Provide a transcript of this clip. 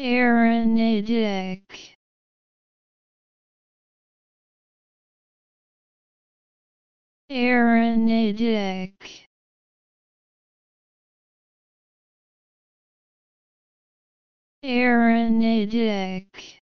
Aeronadic Aeronadic Aeronadic